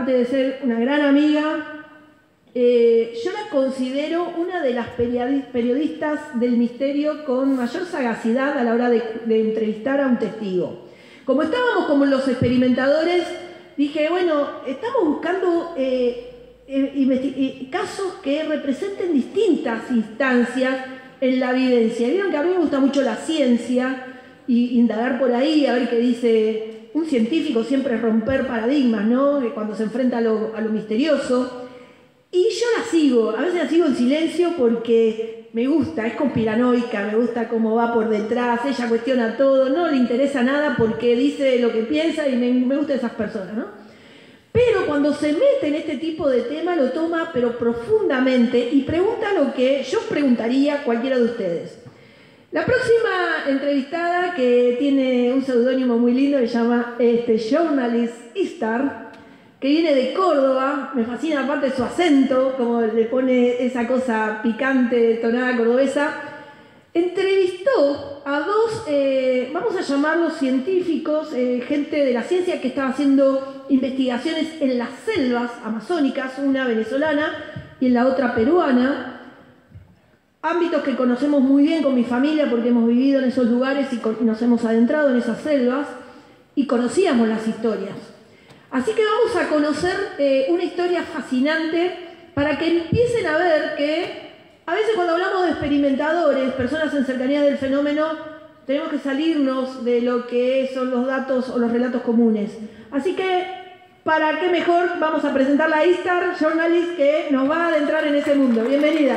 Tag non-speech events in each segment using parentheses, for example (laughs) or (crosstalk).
aparte de ser una gran amiga, eh, yo la considero una de las periodistas del misterio con mayor sagacidad a la hora de, entrevistar a un testigo. Como estábamos como los experimentadores, dije, bueno, estamos buscando eh, eh, casos que representen distintas instancias en la evidencia. Vieron que a mí me gusta mucho la ciencia y indagar por ahí, a ver qué dice un científico siempre es romper paradigmas, ¿no? Cuando se enfrenta a lo, misterioso. Y yo la sigo, a veces la sigo en silencio porque me gusta, es conspiranoica, me gusta cómo va por detrás, ella cuestiona todo, no le interesa nada porque dice lo que piensa y me, me gustan esas personas, ¿no? Pero cuando se mete en este tipo de tema lo toma pero profundamente y pregunta lo que yo preguntaría a cualquiera de ustedes. La próxima entrevistada, que tiene un seudónimo muy lindo, se llama este, Journalist Istar, que viene de Córdoba, me fascina aparte su acento, como le pone esa cosa picante, tonada cordobesa, entrevistó a dos, eh, vamos a llamarlos científicos, eh, gente de la ciencia que estaba haciendo investigaciones en las selvas amazónicas, una venezolana y en la otra peruana, ámbitos que conocemos muy bien con mi familia porque hemos vivido en esos lugares y nos hemos adentrado en esas selvas y conocíamos las historias. Así que vamos a conocer eh, una historia fascinante para que empiecen a ver que a veces cuando hablamos de experimentadores, personas en cercanía del fenómeno, tenemos que salirnos de lo que son los datos o los relatos comunes. Así que, ¿para qué mejor? Vamos a presentar a Istar Journalist que nos va a adentrar en ese mundo. Bienvenida.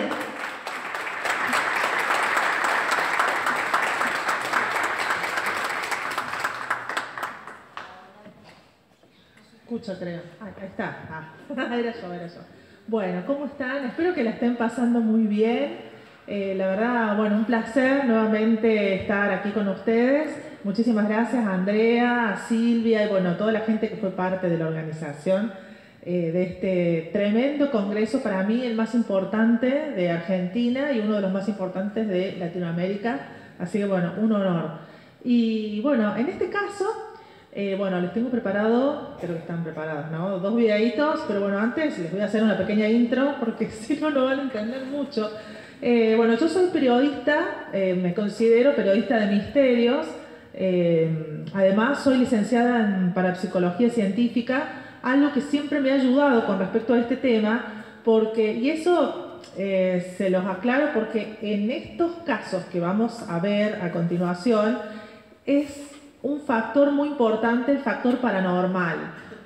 Escucho, creo. Ah, ahí está. Ah, (laughs) era yo, era yo. Bueno, ¿cómo están? Espero que la estén pasando muy bien. Eh, la verdad, bueno, un placer nuevamente estar aquí con ustedes. Muchísimas gracias a Andrea, a Silvia y bueno, a toda la gente que fue parte de la organización eh, de este tremendo congreso, para mí el más importante de Argentina y uno de los más importantes de Latinoamérica. Así que bueno, un honor. Y bueno, en este caso eh, bueno, les tengo preparado, creo que están preparados, ¿no? Dos videitos, pero bueno, antes les voy a hacer una pequeña intro porque (laughs) si no, no van a entender mucho. Eh, bueno, yo soy periodista, eh, me considero periodista de misterios, además soy licenciada en parapsicología científica, algo que siempre me ha ayudado con respecto a este tema, porque, y eso se los aclaro porque en estos casos que vamos a ver a continuación, es un factor muy importante, el factor paranormal,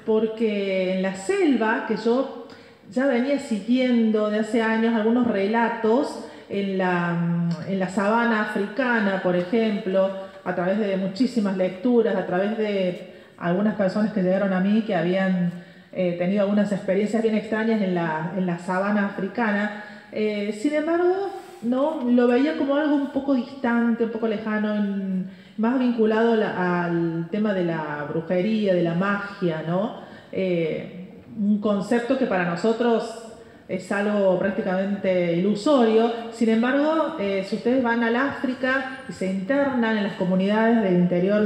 porque en la selva, que yo ya venía siguiendo de hace años algunos relatos, en la, en la sabana africana, por ejemplo, a través de muchísimas lecturas, a través de algunas personas que llegaron a mí que habían eh, tenido algunas experiencias bien extrañas en la, en la sabana africana. Eh, sin embargo, no lo veía como algo un poco distante, un poco lejano, más vinculado al tema de la brujería, de la magia, ¿no? Eh, un concepto que para nosotros es algo prácticamente ilusorio. Sin embargo, eh, si ustedes van al África y se internan en las comunidades del interior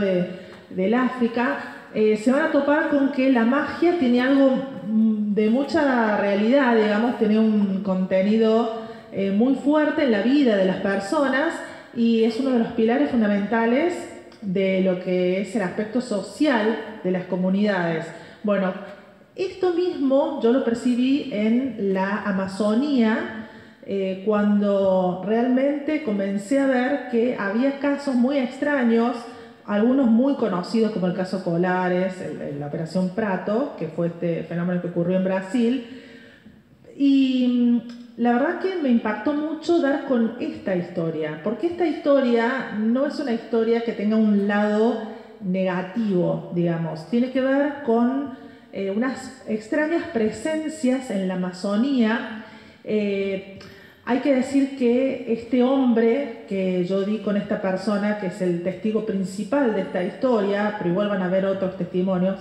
del África, eh, se van a topar con que la magia tiene algo mm, de mucha realidad, digamos, tiene un contenido eh, muy fuerte en la vida de las personas y es uno de los pilares fundamentales de lo que es el aspecto social de las comunidades. Bueno, esto mismo yo lo percibí en la Amazonía eh, cuando realmente comencé a ver que había casos muy extraños, algunos muy conocidos como el caso Colares, la Operación Prato, que fue este fenómeno que ocurrió en Brasil, y la verdad que me impactó mucho dar con esta historia, porque esta historia no es una historia que tenga un lado negativo, digamos, tiene que ver con eh, unas extrañas presencias en la Amazonía. Eh, hay que decir que este hombre que yo di con esta persona, que es el testigo principal de esta historia, pero igual van a ver otros testimonios,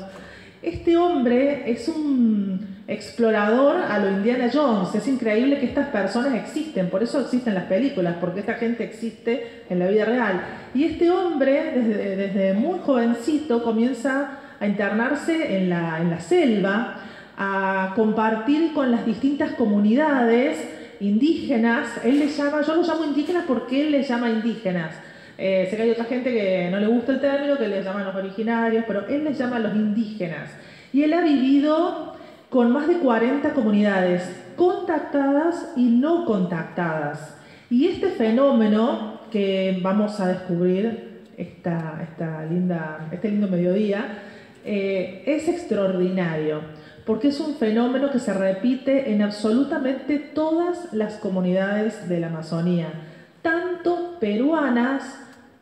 este hombre es un explorador a lo Indiana Jones. Es increíble que estas personas existen, por eso existen las películas, porque esta gente existe en la vida real. Y este hombre, desde, muy jovencito, comienza a internarse en la, selva, a compartir con las distintas comunidades indígenas. Él les llama, yo los llamo indígenas porque él les llama indígenas. Eh, sé que hay otra gente que no le gusta el término, que les llaman los originarios, pero él les llama los indígenas. Y él ha vivido con más de 40 comunidades contactadas y no contactadas. Y este fenómeno que vamos a descubrir esta, esta linda, este lindo mediodía eh, es extraordinario, porque es un fenómeno que se repite en absolutamente todas las comunidades de la Amazonía, tanto peruanas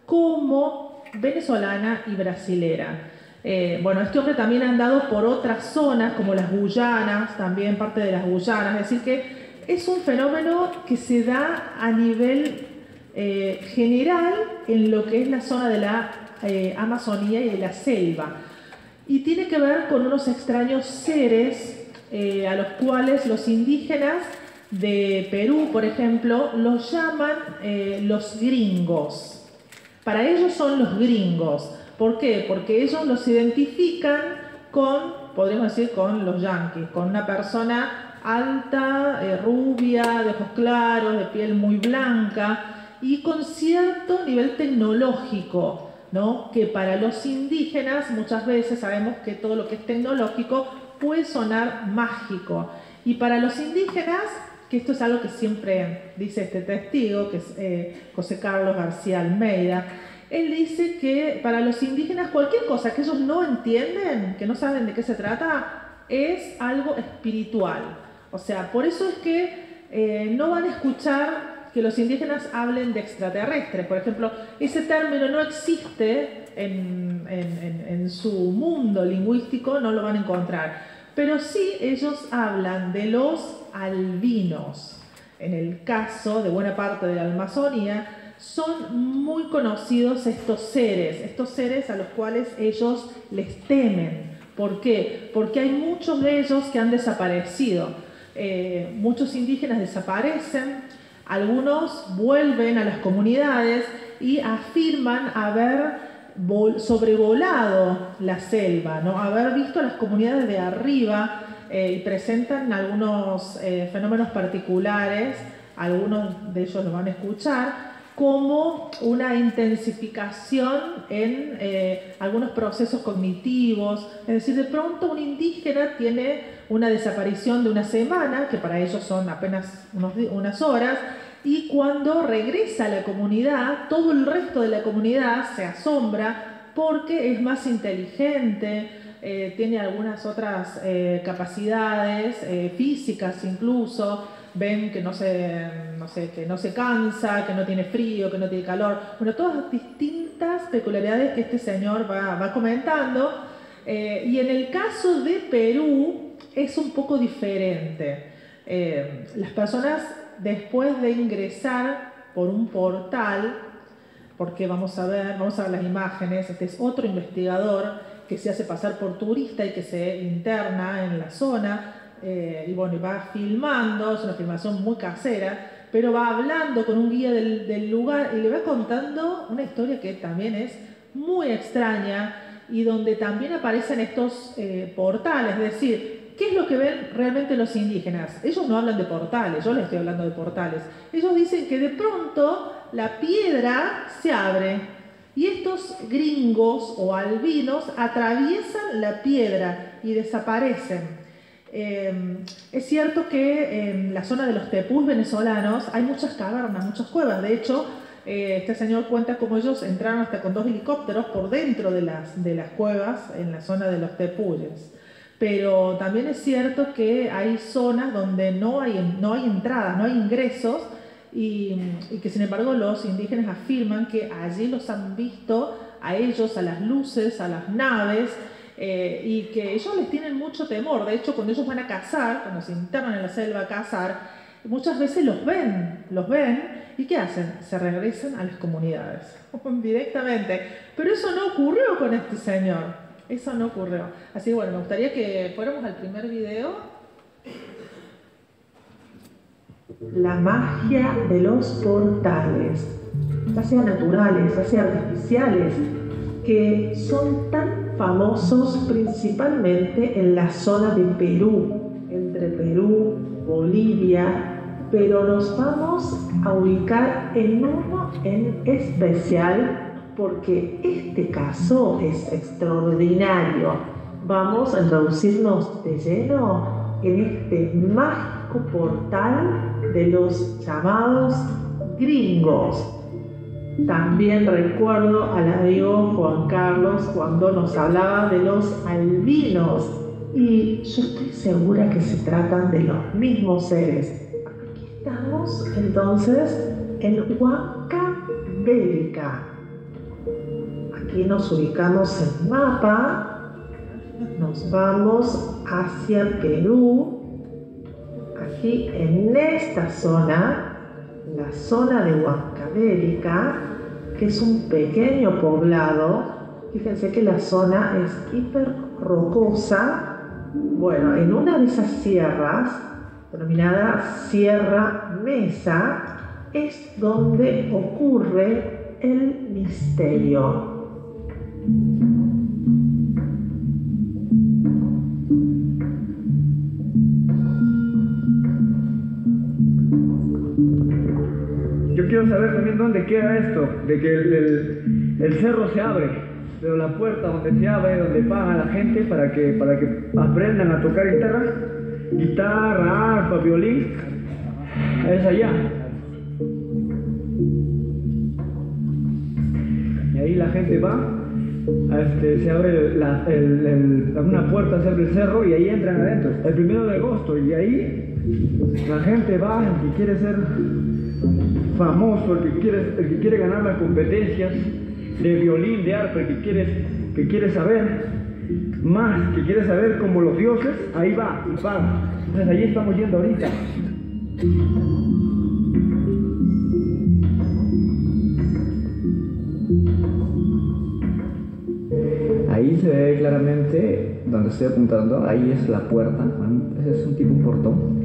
como venezolana y brasilera. Eh, bueno, este hombre también ha andado por otras zonas, como las Guyanas, también parte de las Guyanas, es decir que es un fenómeno que se da a nivel eh, general en lo que es la zona de la eh, Amazonía y de la selva. Y tiene que ver con unos extraños seres a los cuales los indígenas de Perú, por ejemplo, los llaman los gringos. Para ellos son los gringos. ¿Por qué? Porque ellos los identifican con, podríamos decir, con los yanquis, con una persona alta, eh, rubia, de ojos claros, de piel muy blanca y con cierto nivel tecnológico, ¿no? que para los indígenas muchas veces sabemos que todo lo que es tecnológico puede sonar mágico. Y para los indígenas, que esto es algo que siempre dice este testigo, que es eh, José Carlos García Almeida, él dice que para los indígenas cualquier cosa que ellos no entienden, que no saben de qué se trata, es algo espiritual. O sea, por eso es que eh, no van a escuchar que los indígenas hablen de extraterrestres. Por ejemplo, ese término no existe en, en su mundo lingüístico, no lo van a encontrar. Pero sí ellos hablan de los albinos. En el caso de buena parte de la Amazonía, son muy conocidos estos seres, estos seres a los cuales ellos les temen. ¿Por qué? Porque hay muchos de ellos que han desaparecido. Eh, muchos indígenas desaparecen, algunos vuelven a las comunidades y afirman haber sobrevolado la selva, ¿no? haber visto las comunidades de arriba eh, y presentan algunos eh, fenómenos particulares, algunos de ellos lo van a escuchar, como una intensificación en eh, algunos procesos cognitivos. Es decir, de pronto un indígena tiene una desaparición de una semana, que para ellos son apenas unas horas, y cuando regresa a la comunidad, todo el resto de la comunidad se asombra porque es más inteligente, eh, tiene algunas otras eh, capacidades físicas incluso, ven que no se, no sé, que no se cansa, que no tiene frío, que no tiene calor. Bueno, todas distintas peculiaridades que este señor va, va comentando. Eh, y en el caso de Perú es un poco diferente. Eh, las personas después de ingresar por un portal, porque vamos a ver, vamos a ver las imágenes, este es otro investigador que se hace pasar por turista y que se interna en la zona, eh, y bueno, va filmando, es una filmación muy casera, pero va hablando con un guía del, lugar y le va contando una historia que también es muy extraña y donde también aparecen estos eh, portales, es decir, ¿qué es lo que ven realmente los indígenas? Ellos no hablan de portales, yo les estoy hablando de portales. Ellos dicen que de pronto la piedra se abre y estos gringos o albinos atraviesan la piedra y desaparecen. Em, es cierto que en la zona de los tepús venezolanos hay muchas cavernas, muchas cuevas. De hecho, eh, este señor cuenta cómo ellos entraron hasta con dos helicópteros por dentro de las, de las cuevas en la zona de los tepuyes. Pero también es cierto que hay zonas donde no hay, no hay entradas, no hay ingresos y, y que sin embargo los indígenas afirman que allí los han visto a ellos, a las luces, a las naves eh, y que ellos les tienen mucho temor. De hecho, cuando ellos van a cazar, cuando se internan en la selva a cazar, muchas veces los ven, los ven, ¿y qué hacen? Se regresan a las comunidades (laughs) directamente. Pero eso no ocurrió con este señor. Eso no ocurrió. Así que bueno, me gustaría que fuéramos al primer video. La magia de los portales, ya sean naturales, ya sean artificiales, que son tan famosos principalmente en la zona de Perú, entre Perú, Bolivia, pero nos vamos a ubicar en uno en especial porque este caso es extraordinario. Vamos a introducirnos de lleno en este mágico portal de los llamados gringos. También recuerdo al amigo Juan Carlos cuando nos hablaba de los albinos y yo estoy segura que se tratan de los mismos seres Estamos entonces en Huanca Bélica. Aquí nos ubicamos en mapa, nos vamos hacia Perú. Aquí en esta zona, la zona de Huancavérica, que es un pequeño poblado, fíjense que la zona es hiper rocosa. Bueno, en una de esas sierras denominada Sierra Mesa, es donde ocurre el misterio. Quiero saber también dónde queda esto, de que el, cerro se abre, pero la puerta donde se abre, donde paga la gente para que, para que aprendan a tocar guitarra, guitarra, arpa, violín, es allá. Y ahí la gente va, este, se abre la, una puerta, se abre el cerro y ahí entran adentro, el primero de agosto, y ahí la gente va, que quiere ser famoso, el que quiere, el que quiere ganar las competencias de violín, de arpa, el que quiere, que quiere saber más que quiere saber como los dioses, ahí va y va. Entonces ahí estamos yendo ahorita. Ahí se ve claramente donde estoy apuntando, ahí es la puerta, ese es un tipo portón.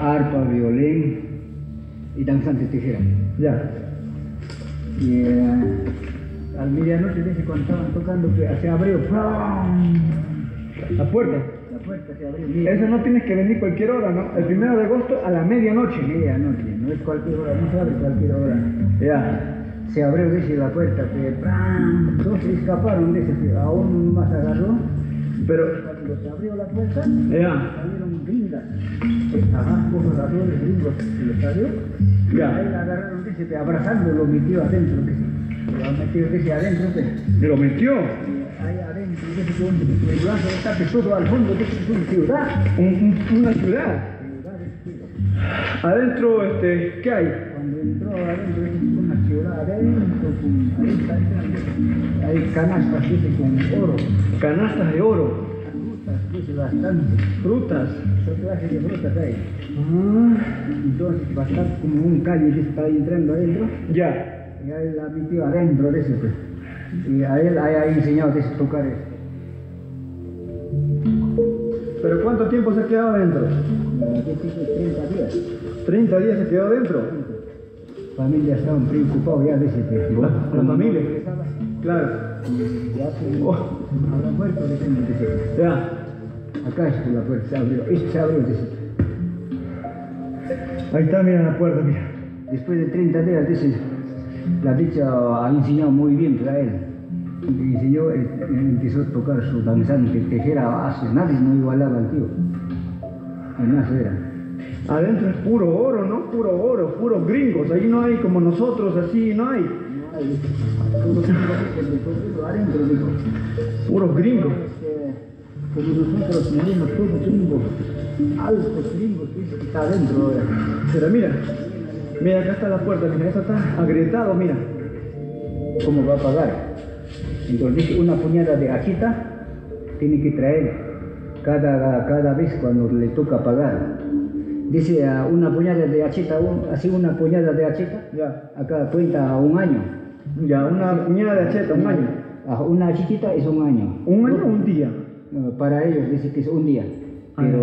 Arpa, violín y danzantes tijera. Ya. Y eh, al medianoche dice cuando estaban tocando se abrió la puerta. La puerta se abrió. Eso no tienes que venir cualquier hora, ¿no? El primero de agosto a la medianoche. Medianoche, no es cualquier hora, no se abre cualquier hora. Ya. Se abrió, dice la puerta, que todos se escaparon, dice, aún más agarró. Pero cuando se abrió la puerta, ya. Salieron gringas abajo los aviones gringos en el estadio. Ya. Ahí la agarraron, dice, abrazando, lo metió adentro, dice. Lo metió, dice, adentro, ¿Me lo metió? Ahí adentro, que un, el brazo está todo al fondo, dice, es una ciudad. Un, una ciudad. Adentro, este, ¿qué hay? Cuando entró adentro, una ciudad adentro, con, ahí hay canastas, dice, con oro. Canastas de oro. Bastante. Frutas clase de frutas hay. Entonces a estar como un calle que está entrando adentro. Ya. Y ahí la metió adentro de ese. Pues. Y a él ha enseñado a tocar eso. ¿Pero cuánto tiempo se ha quedado adentro? 30 días. ¿30 días se quedó adentro? Familia estaban preocupados ya de ese ¿La, la familia? Claro. Ya se oh. habrá muerto de. Ya. Acá está la puerta, se abrió. Esto se abrió. Ahí está, mira la puerta, mira. Después de 30 días, dice, la dicha ha enseñado muy bien para él. Y enseñó, eh, empezó a tocar su danzante, tejera hace nadie no igualaba al tío. Además era. Adentro es puro oro, ¿no? Puro oro, puros gringos. Ahí no hay como nosotros, así no hay. No hay. Puros gringos, adentro, dijo. Puros gringos como nosotros tenemos todos gringos, altos gringos, que está adentro ahora. Pero mira, mira, acá está la puerta, mira, esto está agrietado, mira. ¿Cómo va a pagar? Entonces una puñada de achita tiene que traer cada, cada vez cuando le toca pagar. Dice a una puñada de achita, así una puñada de achita, ya. acá cuenta un año. Ya, una puñada de acheta, un año. Una achitita es un año. ¿Un año o un día? Para ellos dice que es un día, pero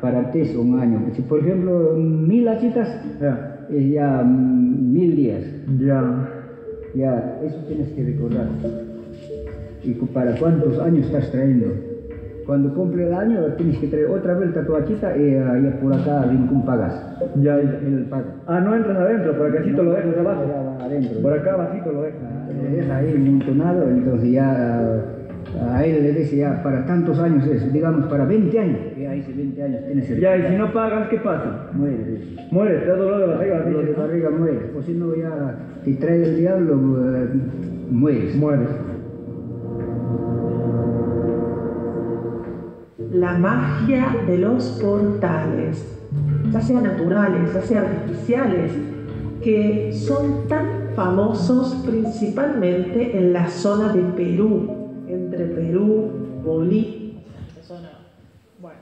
para ti es un año. Si por ejemplo mil achitas, Ya, es ya mm, mil días. ya. Ya, eso tienes que recordar. ¿Y para cuántos años estás trayendo? Cuando cumple el año tienes que traer otra vuelta tu achita y eh, ya por acá Rincón pagas. Ya, Él paga. Ah, no entras adentro, por acá lo dejas abajo. adentro. Por acá abajito lo dejas. Ah, deja ahí montonado, entonces ya ah, a él le dice ya para tantos años es, digamos para 20 años. Y ahí dice 20 años tienes el Ya, y si no pagas, ¿qué pasa? muere. dice. Mueres, te da dolor de barriga, Dolor de barriga muere. O si no ya te trae el diablo, eh, mueres. Mueres. La magia de los portales, ya sean naturales, ya sean artificiales, que son tan famosos principalmente en la zona de Perú, entre Perú, Bolivia. Bueno,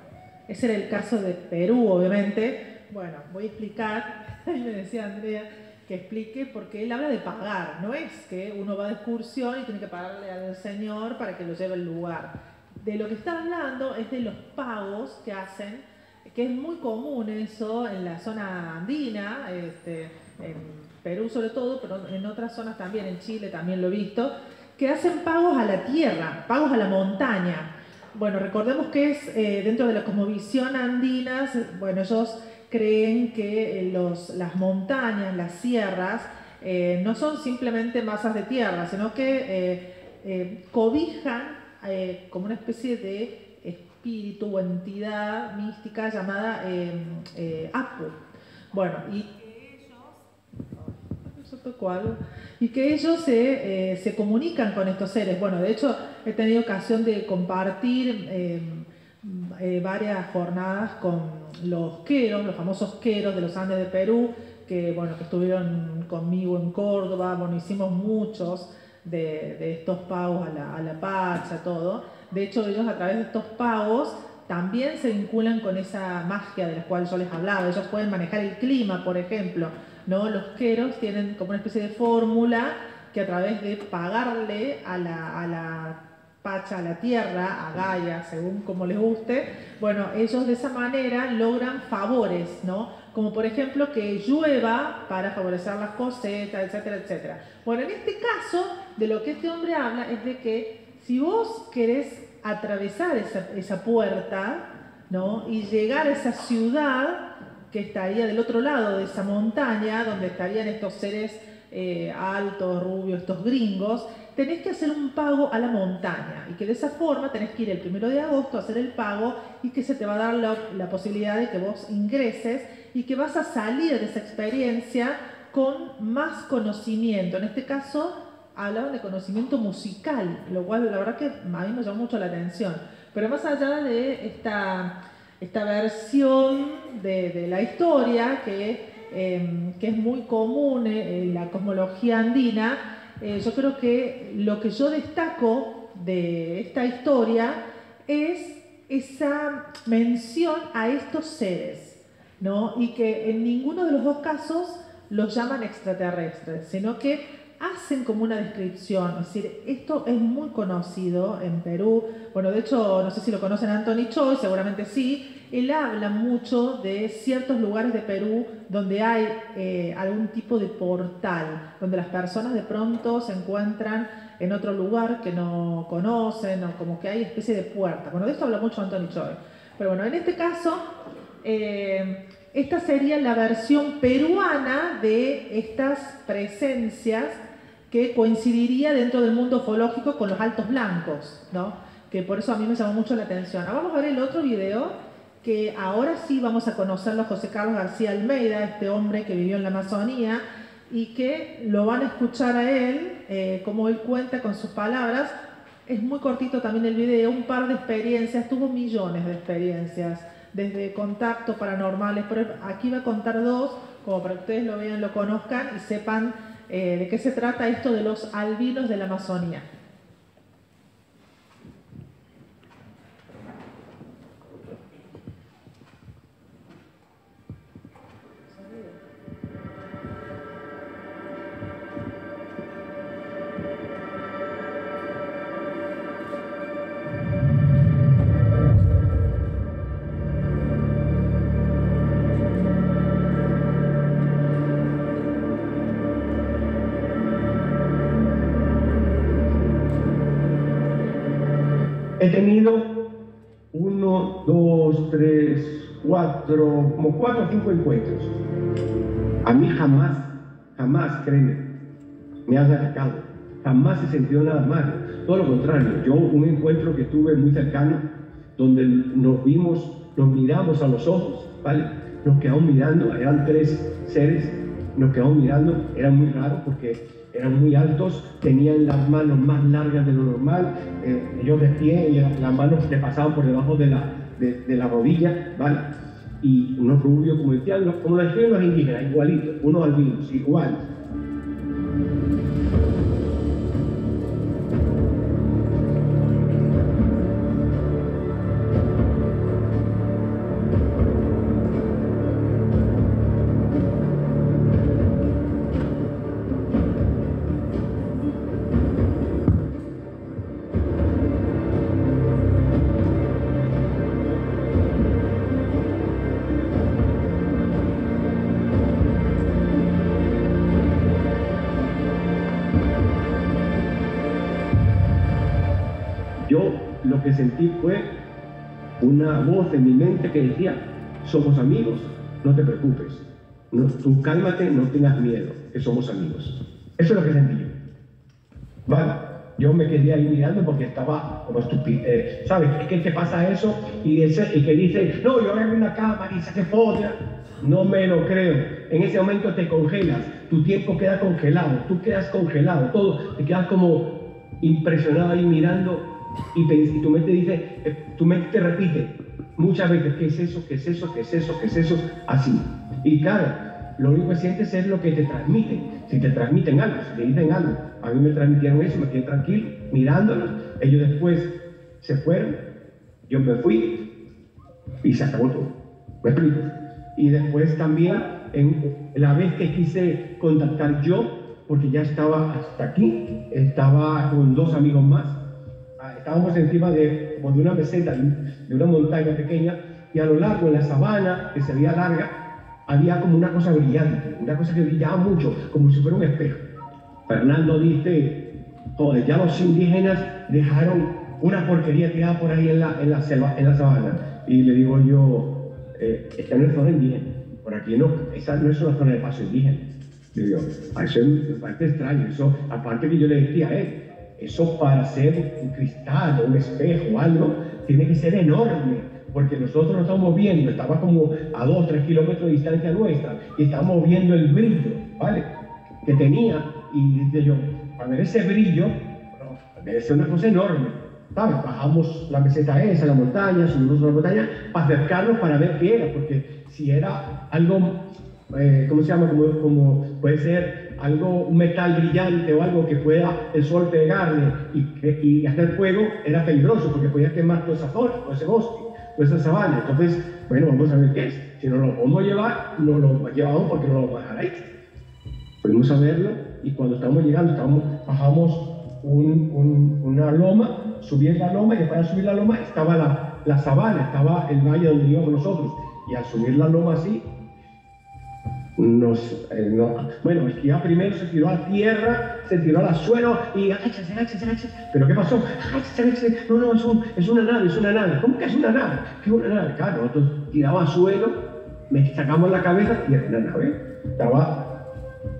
ese era el caso de Perú, obviamente. Bueno, voy a explicar, (laughs) me decía Andrea que explique porque él habla de pagar, no es que uno va de excursión y tiene que pagarle al señor para que lo lleve al lugar. De lo que está hablando es de los pagos que hacen, que es muy común eso en la zona andina, este, en Perú sobre todo, pero en otras zonas también, en Chile también lo he visto, que hacen pagos a la tierra, pagos a la montaña. Bueno, recordemos que es eh, dentro de la cosmovisión andina, bueno, ellos creen que eh, las montañas, las sierras, eh, no son simplemente masas de tierra, sino que cobijan como una especie de espíritu o entidad mística llamada eh, Apu. Bueno, y que ellos, eso tocó y que ellos se, eh, se comunican con estos seres. Bueno, de hecho, he tenido ocasión de compartir eh, eh, varias jornadas con los queros, los famosos queros de los Andes de Perú, que, bueno, que estuvieron conmigo en Córdoba, bueno, hicimos muchos de, de estos pagos a la, a la Pacha, todo. De hecho, ellos a través de estos pagos también se vinculan con esa magia de la cual yo les hablaba. Ellos pueden manejar el clima, por ejemplo. ¿No? Los queros tienen como una especie de fórmula que a través de pagarle a la, a la Pacha, a la tierra, a Gaia, según como les guste, bueno, ellos de esa manera logran favores, ¿no? Como por ejemplo que llueva para favorecer las cosechas, etcétera, etcétera. Bueno, en este caso, de lo que este hombre habla es de que si vos querés atravesar esa, esa puerta, ¿no? Y llegar a esa ciudad que estaría del otro lado de esa montaña, donde estarían estos seres eh, altos, rubios, estos gringos, tenés que hacer un pago a la montaña y que de esa forma tenés que ir el primero de agosto a hacer el pago y que se te va a dar la, la posibilidad de que vos ingreses y que vas a salir de esa experiencia con más conocimiento. En este caso, hablaban de conocimiento musical, lo cual la verdad que a mí me llamó mucho la atención. Pero más allá de esta, esta versión de, la historia, que, eh, que es muy común en la cosmología andina, eh, yo creo que lo que yo destaco de esta historia es esa mención a estos seres, ¿no? Y que en ninguno de los dos casos los llaman extraterrestres, sino que hacen como una descripción, es decir, esto es muy conocido en Perú, bueno, de hecho, no sé si lo conocen a Anthony Choi, seguramente sí, él habla mucho de ciertos lugares de Perú donde hay eh, algún tipo de portal, donde las personas de pronto se encuentran en otro lugar que no conocen, o como que hay especie de puerta. Bueno, de esto habla mucho Anthony Choi. Pero bueno, en este caso, eh, esta sería la versión peruana de estas presencias que coincidiría dentro del mundo ufológico con los altos blancos, ¿no? Que por eso a mí me llamó mucho la atención. Ahora vamos a ver el otro video que ahora sí vamos a conocerlo José Carlos García Almeida, este hombre que vivió en la Amazonía, y que lo van a escuchar a él, eh, como él cuenta con sus palabras. Es muy cortito también el video, un par de experiencias, tuvo millones de experiencias, desde contactos paranormales, pero aquí va a contar dos, como para que ustedes lo vean, lo conozcan y sepan eh, de qué se trata esto de los albinos de la Amazonía. He tenido uno, dos, tres, cuatro, como cuatro o cinco encuentros. A mí jamás, jamás, créeme, me han atacado. Jamás he sentido nada malo. Todo lo contrario, yo un encuentro que tuve muy cercano, donde nos vimos, nos miramos a los ojos, ¿vale? Nos quedamos mirando, eran tres seres, nos quedamos mirando, era muy raro porque eran muy altos, tenían las manos más largas de lo normal, eh, ellos de pie y las manos le pasaban por debajo de la, de, la rodilla, ¿vale? Y unos rubios, como decían, como lo describen los indígenas, igualitos, unos albinos, igual. Que decía, somos amigos, no te preocupes, no, tú cálmate, no tengas miedo, que somos amigos. Eso es lo que sentí yo. Vale, yo me quedé ahí mirando porque estaba como estúpido. Eh, ¿Sabes? Es que te pasa eso y ese, el que dice, no, yo en una cámara y saqué fotos. No me lo creo. En ese momento te congelas, tu tiempo queda congelado, tú quedas congelado, todo, te quedas como impresionado ahí mirando y, te- y tu mente dice, eh, tu mente te repite muchas veces, ¿qué es eso? ¿Qué es eso? ¿Qué es eso? ¿Qué es eso? Así. Y claro, lo único que sientes es lo que te transmiten. Si te transmiten algo, si te dicen algo. A mí me transmitieron eso, me quedé tranquilo, mirándolos. Ellos después se fueron, yo me fui y se acabó todo. ¿Me explico? Y después también, en la vez que quise contactar yo, porque ya estaba hasta aquí, estaba con dos amigos más, estábamos encima de, como de una meseta, de una montaña pequeña, y a lo largo, en la sabana, que se veía larga, había como una cosa brillante, una cosa que brillaba mucho, como si fuera un espejo. Fernando dice, joder, ya los indígenas dejaron una porquería tirada por ahí en la, en la, selva, en la sabana. Y le digo yo, eh, esta no es zona indígena, por aquí no, esa no es una zona de paso indígena. Digo, a eso me parece extraño, eso, aparte que yo le decía él, eso para ser un cristal o un espejo o algo, tiene que ser enorme, porque nosotros lo estamos viendo, estaba como a 2, 3 kilómetros de distancia nuestra, y estábamos viendo el brillo, ¿vale? Que tenía, y dice yo, a ver ese brillo, bueno, debe ser una cosa enorme, ¿sabes? Bajamos la meseta esa, la montaña, subimos a la montaña, para acercarnos para ver qué era, porque si era algo, eh, ¿cómo se llama? Como puede ser algo, un metal brillante o algo que pueda el sol pegarle y, y fuego, era peligroso porque podía quemar toda esa zona, todo ese bosque, toda esa sabana. Entonces, bueno, vamos a ver qué es. Si no lo podemos llevar, no lo llevamos porque no lo vamos a dejar ahí. Fuimos a verlo y cuando estábamos llegando, estábamos, bajamos un- un- una loma, subí en la loma y después de subir la loma estaba la, la sabana, estaba el valle donde íbamos nosotros. Y al subir la loma así, nos, eh, no- bueno, es que ya primero se tiró a tierra, se tiró al suelo y. ¿Pero qué pasó? No, no, es, un- es una nave, es una nave. ¿Cómo que es una nave? ¿Qué es una nave? Claro, nosotros tiramos al suelo, me sacamos la cabeza y era una nave. Estaba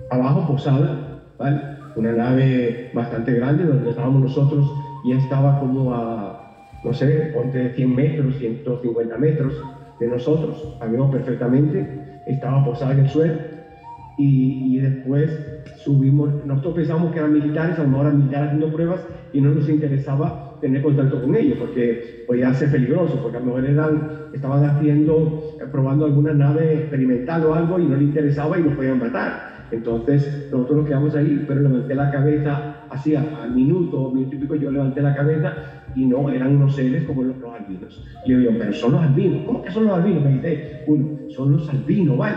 abajo posada, ¿vale? Una nave bastante grande donde estábamos nosotros y estaba como a, no sé, ponte 100 metros, 150 metros de nosotros, sabíamos perfectamente, estaba posada en el suelo y, y después subimos, nosotros pensamos que eran militares, a lo mejor eran militares haciendo pruebas y no nos interesaba tener contacto con ellos porque podía ser peligroso, porque a lo mejor eran, estaban haciendo, eh, probando alguna nave experimental o algo y no les interesaba y nos podían matar. Entonces nosotros nos quedamos ahí, pero levanté la cabeza, así al minuto, minuto y pico, yo levanté la cabeza y no, eran unos seres como los, los albinos. Y yo digo, pero son los albinos, ¿cómo que son los albinos? Me dice uno, son los albinos, ¿vale?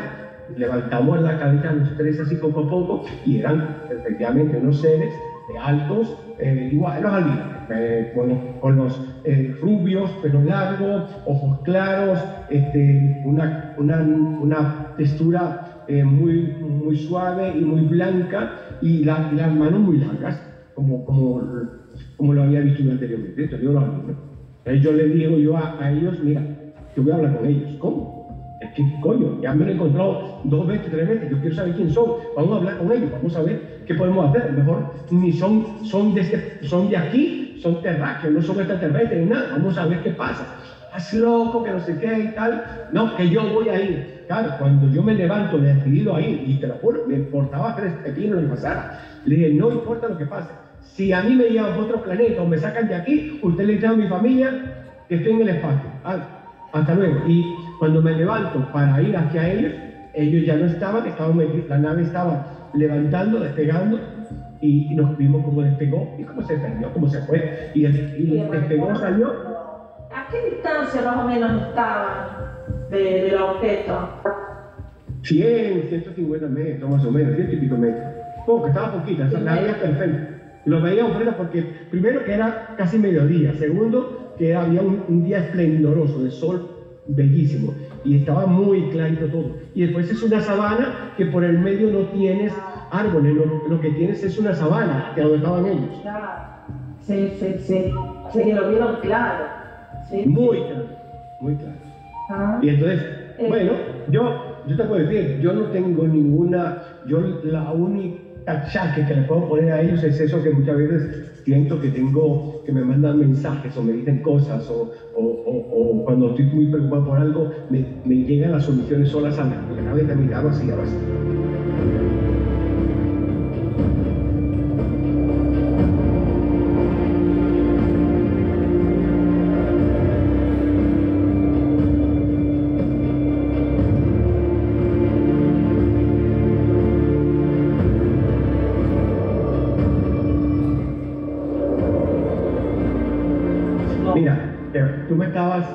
Levantamos la cabeza los tres así poco a poco y eran efectivamente unos seres eh, altos, eh, igual, los albinos, con los eh, rubios, pelo largo, ojos claros, este, una, una, una textura eh, muy, muy suave y muy blanca y la- las manos muy largas, como, como, como lo había visto yo anteriormente. Esto yo lo había visto. Entonces yo le digo yo a, a ellos, mira, yo voy a hablar con ellos. ¿Cómo? Es que, coño, ya me lo he encontrado dos veces, tres veces, yo quiero saber quién son, vamos a hablar con ellos, vamos a ver qué podemos hacer. A lo mejor ni son, son, de, este, son de aquí, son terráqueos, no son extraterrestres ni nada, vamos a ver qué pasa. Es loco, que no sé qué y tal. No, que yo voy a ir. Claro, cuando yo me levanto decidido a ir, y te lo juro, me importaba tres pepinos lo que pasara. Le dije, no importa lo que pase. Si a mí me llevan a otro planeta o me sacan de aquí, usted le dice a mi familia que estoy en el espacio. Ah, hasta luego. Y cuando me levanto para ir hacia ellos, ellos ya no estaban, estaban la nave estaba levantando, despegando, y, nos vimos cómo despegó y cómo se perdió, cómo se fue. Y, y despegó, salió. ¿A qué distancia más o menos estaban del objeto? 100, 150 metros más o menos, 100 y pico metros. Poco, estaba poquita, esa nave perfecta. Lo veíamos porque primero que era casi mediodía, segundo que había un, un día esplendoroso de sol bellísimo y estaba muy clarito todo. Y después es una sabana que por el medio no tienes árboles, lo, que tienes es una sabana que donde estaban ellos. Claro. Sí, sí, sí. Sí, que lo vieron claro. Muy claro, muy claro. Ah. Y entonces, eh. bueno, yo, yo te puedo decir, yo no tengo ninguna, yo la única achaque que le puedo poner a ellos es eso que muchas veces siento que tengo, que me mandan mensajes o me dicen cosas o, o, o, cuando estoy muy preocupado por algo, me, me llegan las soluciones solas a la cabeza, me así, así.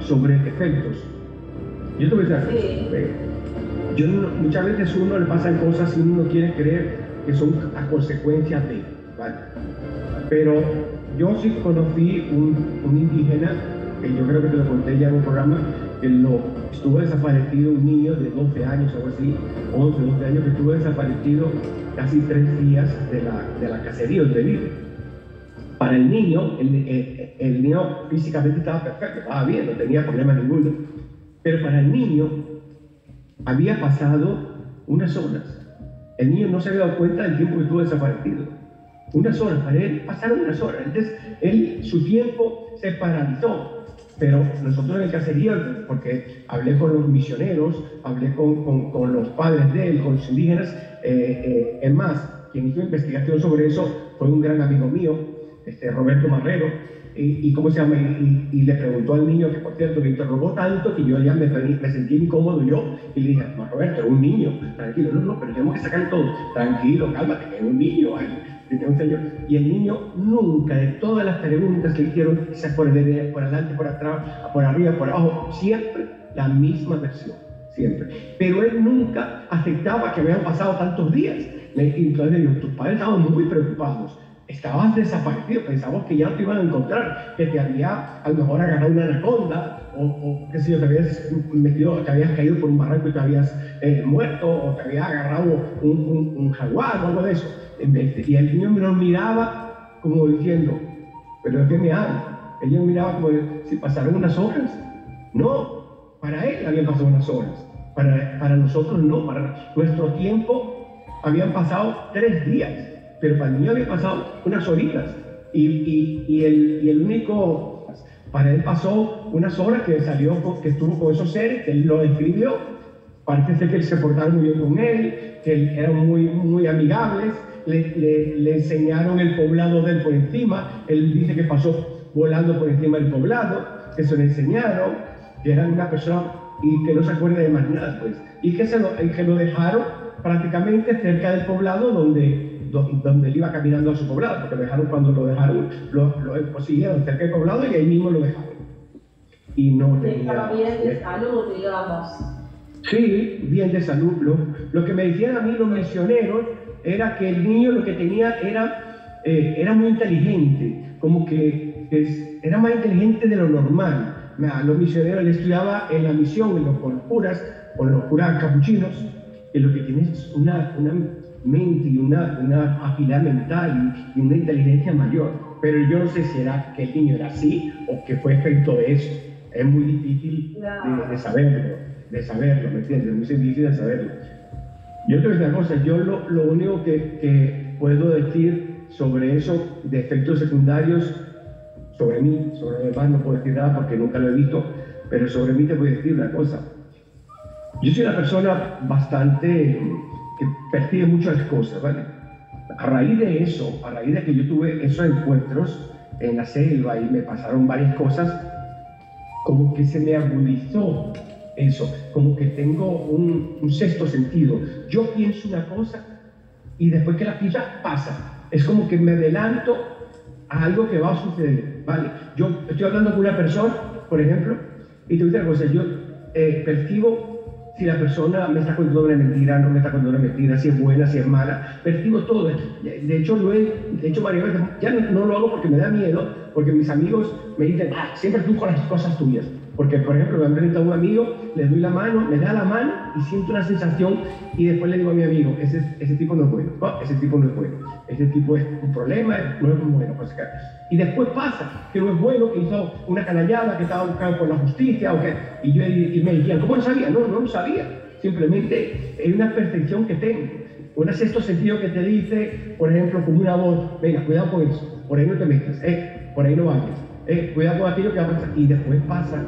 sobre efectos. Yo te voy a decir, yo muchas veces uno le pasan cosas y uno no quiere creer que son a consecuencia de, ¿vale? Pero yo sí conocí un, un, indígena, que yo creo que te lo conté ya en un programa, que lo, estuvo desaparecido un niño de 12 años algo así, 11, 12 años, que estuvo desaparecido casi tres días de la, de la cacería donde vive para el niño, el, niño físicamente estaba perfecto, estaba bien, no tenía problema ninguno. Pero para el niño había pasado unas horas. El niño no se había dado cuenta del tiempo que estuvo desaparecido. Unas horas, para él pasaron unas horas. Entonces, él, su tiempo se paralizó. Pero nosotros en el caserío, porque hablé con los misioneros, hablé con, con, los padres de él, con los indígenas, eh, eh, es más, quien hizo investigación sobre eso fue un gran amigo mío, este, Roberto Marrero, y, cómo se llama, y, le preguntó al niño, que por cierto me interrogó tanto que yo ya me, me sentí incómodo yo, y le dije, no, Roberto, es un niño, tranquilo, no, no, pero tenemos que sacar todo, tranquilo, cálmate, es un niño, un señor. Y el niño nunca, de todas las preguntas que hicieron, se por, por adelante, por atrás, por arriba, por abajo, siempre la misma versión, siempre. Pero él nunca aceptaba que habían pasado tantos días. Entonces le tus padres estaban muy preocupados estabas desaparecido, pensamos que ya te iban a encontrar, que te había a lo mejor agarrado una anaconda, o, o qué sé yo, te habías metido, te habías caído por un barranco y te habías eh, muerto, o te había agarrado un, un, jaguar o algo de eso. Y el niño nos miraba como diciendo, ¿pero de qué me habla? El niño miraba como si pasaron unas horas. No, para él habían pasado unas horas. Para, para nosotros no, para nuestro tiempo habían pasado tres días pero para el niño había pasado unas horitas. Y, y, el, y, el, único, para él pasó unas horas que salió, que estuvo con esos seres, que él lo describió, parece ser que él se portaba muy bien con él, que eran muy, muy amigables, le, le, le, enseñaron el poblado de él por encima, él dice que pasó volando por encima del poblado, que se lo enseñaron, que era una persona y que no se acuerda de más nada, pues, y que, se lo, que lo dejaron prácticamente cerca del poblado donde donde él iba caminando a su poblado, porque lo dejaron cuando lo dejaron, lo, lo consiguieron cerca del poblado y ahí mismo lo dejaron. Y no tenía... Estaba bien de salud, digamos. Sí, bien de salud. Lo, lo, que me decían a mí los misioneros era que el niño lo que tenía era, eh, era muy inteligente, como que es, era más inteligente de lo normal. Los misioneros, él estudiaba en la misión, en los, con los curas, con los curas capuchinos, que lo que tiene es una, una mente y una, una agilidad mental y, una inteligencia mayor. pero yo no sé si era que el niño era así o que fue efecto de eso. Es muy difícil de, de saberlo, de saberlo, ¿me entiendes? Es muy difícil de saberlo. Yo te voy a decir una cosa, yo lo, lo único que, que puedo decir sobre eso de efectos secundarios, sobre mí, sobre hermano, no puedo decir nada porque nunca lo he visto, pero sobre mí te voy a decir una cosa. Yo soy una persona bastante que percibe muchas cosas, ¿vale? A raíz de eso, a raíz de que yo tuve esos encuentros en la selva y me pasaron varias cosas, como que se me agudizó eso, como que tengo un, un sexto sentido. Yo pienso una cosa y después que la pienso pasa. Es como que me adelanto a algo que va a suceder, ¿vale? Yo estoy hablando con una persona, por ejemplo, y te decir una cosa, yo eh, percibo si la persona me está contando una mentira, no me está contando una mentira, si es buena, si es mala, percibo todo. De hecho, lo he hecho varias veces, ya no, lo hago porque me da miedo, porque mis amigos me dicen, ah, siempre tú con las cosas tuyas. Porque, por ejemplo, me han presentado un amigo, le doy la mano, me da la mano y siento una sensación y después le digo a mi amigo, ese, ese tipo no es bueno, ese tipo no es bueno, ese tipo es un problema, no es bueno. Pues, y después pasa que no es bueno, que hizo una canallada, que estaba buscando por la justicia, o que, y, yo, y me decían, ¿cómo lo sabía? No, no lo sabía. Simplemente es una percepción que tengo. Un sexto sentido que te dice, por ejemplo, como una voz, venga, cuidado con eso, por ahí no te metas, eh, por ahí no vayas, eh, cuidado con aquello que va a pasar. Y después pasa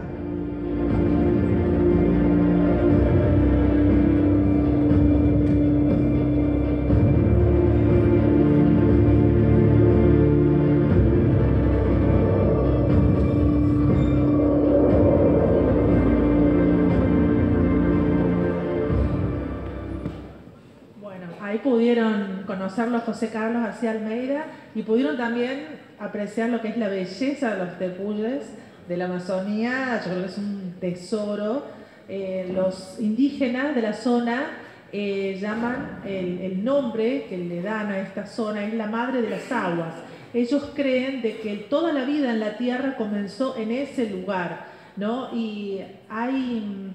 pudieron conocerlo José Carlos García Almeida y pudieron también apreciar lo que es la belleza de los tepuyes de la Amazonía, yo creo que es un tesoro. Eh, los indígenas de la zona eh, llaman el, nombre que le dan a esta zona, es la madre de las aguas. Ellos creen de que toda la vida en la tierra comenzó en ese lugar, ¿no? Y hay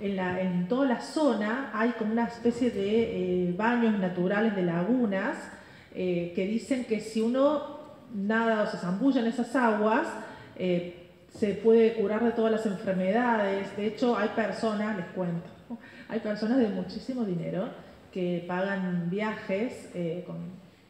en, la, en, toda la zona hay como una especie de eh, baños naturales de lagunas eh, que dicen que si uno nada o se zambulla en esas aguas, eh, se puede curar de todas las enfermedades. De hecho, hay personas, les cuento, (laughs) hay personas de muchísimo dinero que pagan viajes con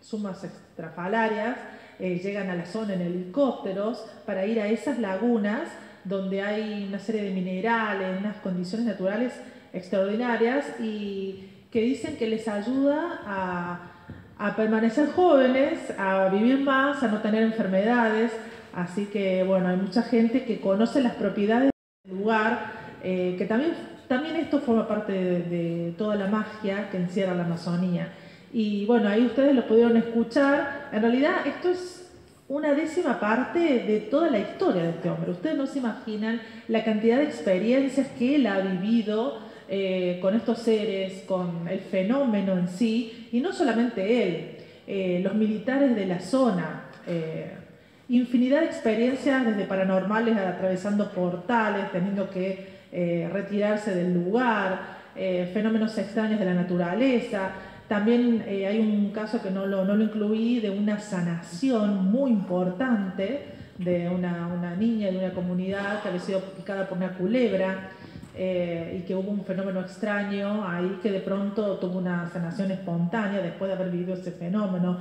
sumas extrafalarias, llegan a la zona en helicópteros para ir a esas lagunas donde hay una serie de minerales, unas condiciones naturales extraordinarias y que dicen que les ayuda a, a permanecer jóvenes, a vivir más, a no tener enfermedades. Así que, bueno, hay mucha gente que conoce las propiedades del lugar, eh, que también, también esto forma parte de, de, toda la magia que encierra la Amazonía. Y bueno, ahí ustedes lo pudieron escuchar. En realidad, esto es una décima parte de toda la historia de este hombre. Ustedes no se imaginan la cantidad de experiencias que él ha vivido eh, con estos seres, con el fenómeno en sí, y no solamente él, eh, los militares de la zona. Eh, infinidad de experiencias desde paranormales atravesando portales, teniendo que retirarse del lugar, fenómenos extraños de la naturaleza, también eh, hay un caso que no lo, no lo, incluí de una sanación muy importante de una, una, niña de una comunidad que había sido picada por una culebra eh, y que hubo un fenómeno extraño ahí que de pronto tuvo una sanación espontánea después de haber vivido ese fenómeno.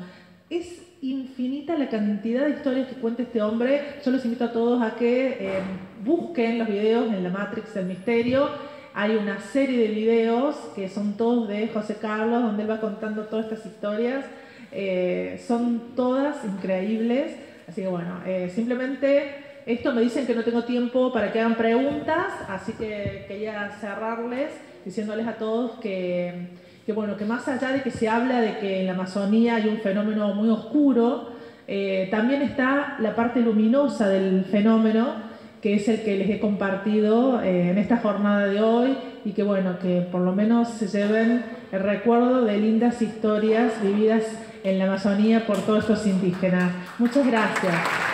Es infinita la cantidad de historias que cuenta este hombre. Yo los invito a todos a que eh, busquen los videos en la Matrix del Misterio hay una serie de videos que son todos de José Carlos, donde él va contando todas estas historias. Eh, son todas increíbles. Así que bueno, eh, simplemente esto me dicen que no tengo tiempo para que hagan preguntas, así que quería cerrarles diciéndoles a todos que, que, bueno, que más allá de que se habla de que en la Amazonía hay un fenómeno muy oscuro, eh, también está la parte luminosa del fenómeno que es el que les he compartido eh, en esta jornada de hoy y que bueno, que por lo menos se lleven el recuerdo de lindas historias vividas en la Amazonía por todos estos indígenas. Muchas gracias.